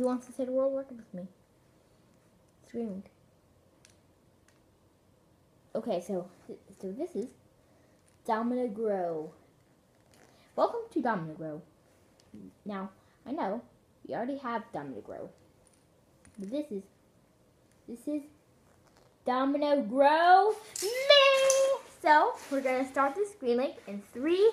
He wants to say the world record with me? Screamed. Okay, so so this is Domino Grow. Welcome to Domino Grow. Now, I know we already have Domino Grow. But this is this is Domino Grow Mini. So we're gonna start the screen link in three.